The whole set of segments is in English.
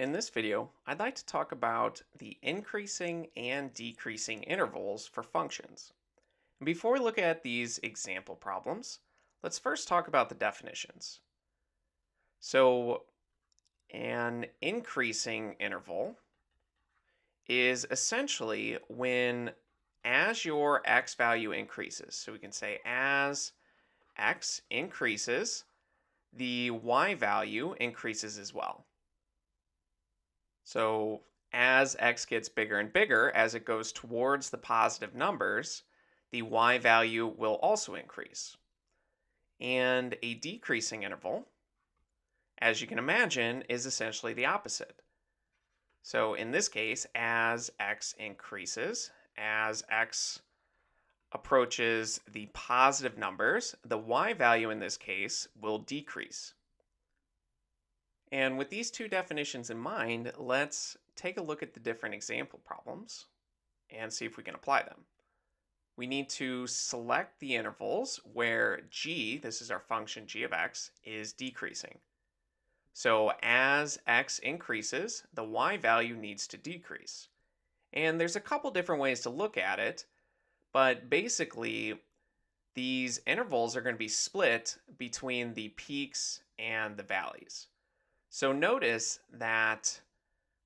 In this video, I'd like to talk about the increasing and decreasing intervals for functions. And before we look at these example problems, let's first talk about the definitions. So, an increasing interval is essentially when as your x value increases, so we can say as x increases, the y value increases as well. So as x gets bigger and bigger, as it goes towards the positive numbers, the y value will also increase. And a decreasing interval, as you can imagine, is essentially the opposite. So in this case, as x increases, as x approaches the positive numbers, the y value in this case will decrease. And with these two definitions in mind, let's take a look at the different example problems and see if we can apply them. We need to select the intervals where g, this is our function g of x, is decreasing. So as x increases, the y value needs to decrease. And there's a couple different ways to look at it, but basically these intervals are going to be split between the peaks and the valleys. So notice that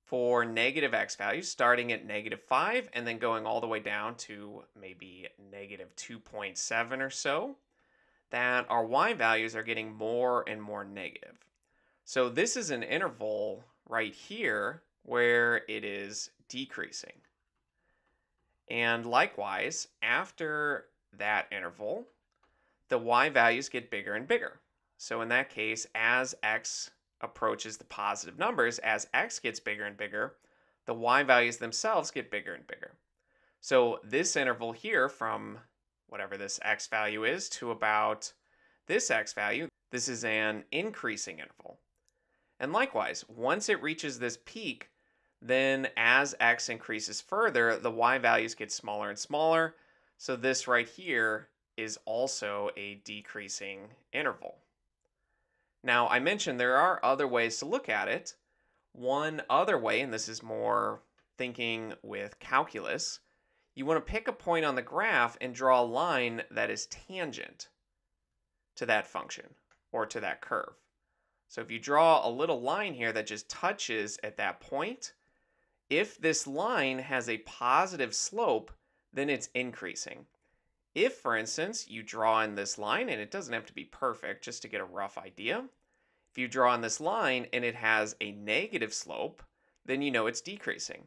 for negative x values, starting at negative 5 and then going all the way down to maybe negative 2.7 or so, that our y values are getting more and more negative. So this is an interval right here where it is decreasing. And likewise, after that interval, the y values get bigger and bigger. So in that case, as x approaches the positive numbers, as x gets bigger and bigger, the y values themselves get bigger and bigger. So this interval here from whatever this x value is to about this x value, this is an increasing interval. And likewise, once it reaches this peak, then as x increases further, the y values get smaller and smaller. So this right here is also a decreasing interval. Now, I mentioned there are other ways to look at it. One other way, and this is more thinking with calculus, you want to pick a point on the graph and draw a line that is tangent to that function or to that curve. So if you draw a little line here that just touches at that point, if this line has a positive slope, then it's increasing. If, for instance, you draw in this line, and it doesn't have to be perfect, just to get a rough idea, if you draw in this line and it has a negative slope, then you know it's decreasing.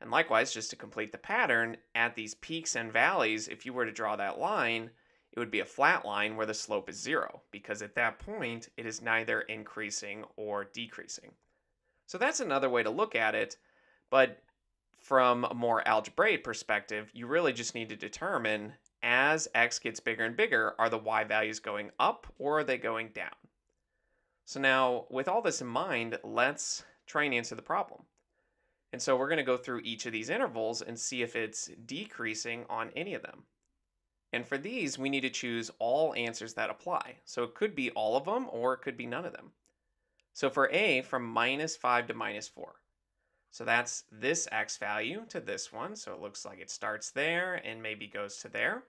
And likewise, just to complete the pattern, at these peaks and valleys, if you were to draw that line, it would be a flat line where the slope is zero, because at that point, it is neither increasing or decreasing. So that's another way to look at it, but from a more algebraic perspective, you really just need to determine as x gets bigger and bigger, are the y values going up or are they going down? So now, with all this in mind, let's try and answer the problem. And so we're going to go through each of these intervals and see if it's decreasing on any of them. And for these, we need to choose all answers that apply. So it could be all of them or it could be none of them. So for A, from minus 5 to minus 4. So that's this x value to this one. So it looks like it starts there and maybe goes to there.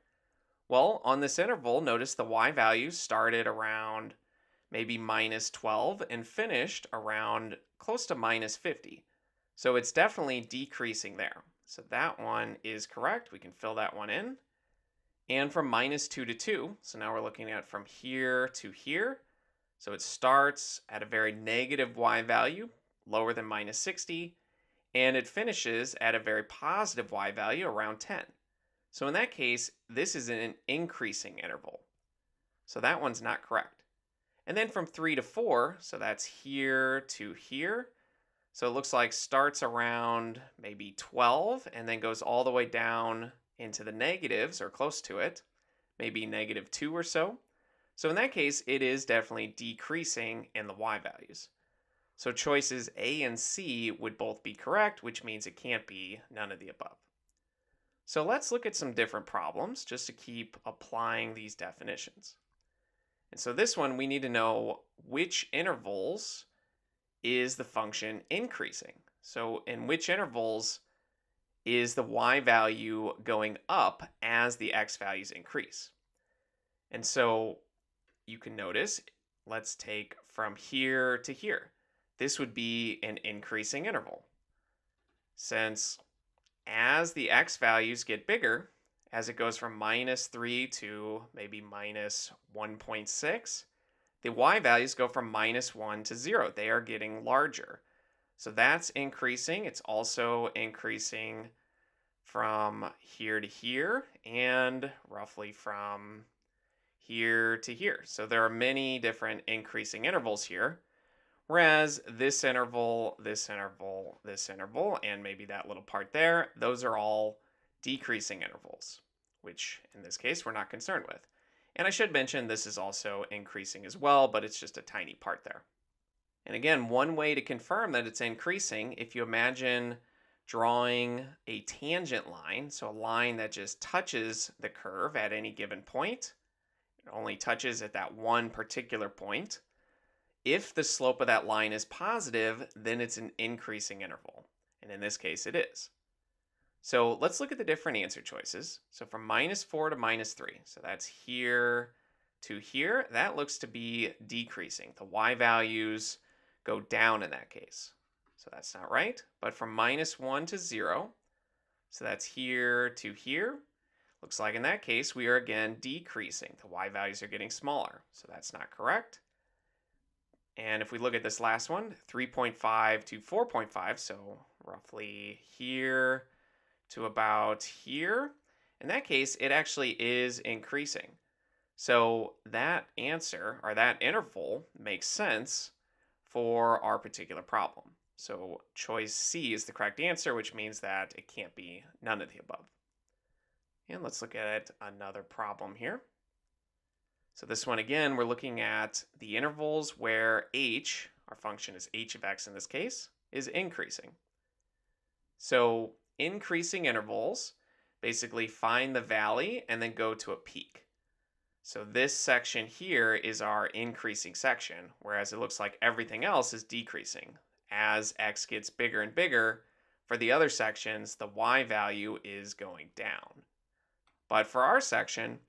Well, on this interval, notice the y value started around maybe minus 12 and finished around close to minus 50. So it's definitely decreasing there. So that one is correct. We can fill that one in. And from minus 2 to 2, so now we're looking at from here to here. So it starts at a very negative y value, lower than minus 60, and it finishes at a very positive y value around 10. So in that case, this is an increasing interval. So that one's not correct. And then from 3 to 4, so that's here to here. So it looks like starts around maybe 12 and then goes all the way down into the negatives or close to it, maybe negative 2 or so. So in that case, it is definitely decreasing in the y values. So choices A and C would both be correct, which means it can't be none of the above. So let's look at some different problems just to keep applying these definitions. And so this one, we need to know which intervals is the function increasing? So, in which intervals is the y value going up as the x values increase? And so you can notice, let's take from here to here. This would be an increasing interval. Since as the x values get bigger, as it goes from minus 3 to maybe minus 1.6, the y values go from minus 1 to 0. They are getting larger. So that's increasing. It's also increasing from here to here and roughly from here to here. So there are many different increasing intervals here. Whereas this interval, this interval, this interval, and maybe that little part there, those are all decreasing intervals, which in this case we're not concerned with. And I should mention this is also increasing as well, but it's just a tiny part there. And again, one way to confirm that it's increasing, if you imagine drawing a tangent line, so a line that just touches the curve at any given point, it only touches at that one particular point. If the slope of that line is positive, then it's an increasing interval. And in this case, it is. So let's look at the different answer choices. So from minus 4 to minus 3, so that's here to here, that looks to be decreasing. The y values go down in that case. So that's not right. But from minus 1 to 0, so that's here to here, looks like in that case we are again decreasing. The y values are getting smaller, so that's not correct. And if we look at this last one, 3.5 to 4.5, so roughly here to about here, in that case, it actually is increasing. So that answer, or that interval, makes sense for our particular problem. So choice C is the correct answer, which means that it can't be none of the above. And let's look at another problem here. So this one again, we're looking at the intervals where h, our function is h of x in this case, is increasing. So increasing intervals basically find the valley and then go to a peak. So this section here is our increasing section, whereas it looks like everything else is decreasing. As x gets bigger and bigger, for the other sections, the y value is going down. But for our section,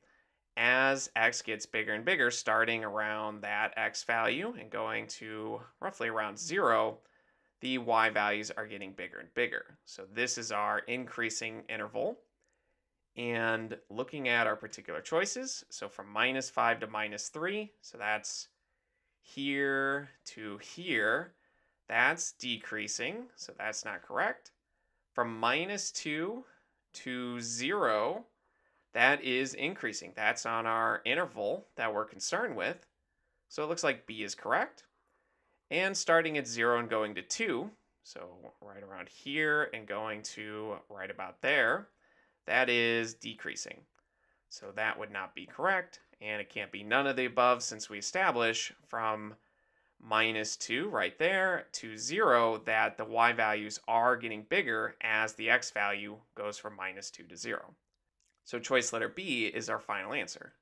as x gets bigger and bigger, starting around that x value and going to roughly around zero, the y values are getting bigger and bigger. So this is our increasing interval. And looking at our particular choices, so from minus 5 to minus 3, so that's here to here, that's decreasing, so that's not correct. From minus 2 to 0, that is increasing. That's on our interval that we're concerned with. So it looks like B is correct. And starting at 0 and going to 2, so right around here and going to right about there, that is decreasing. So that would not be correct, and it can't be none of the above since we establish from minus 2 right there to 0 that the y values are getting bigger as the x value goes from minus 2 to 0. So choice letter B is our final answer.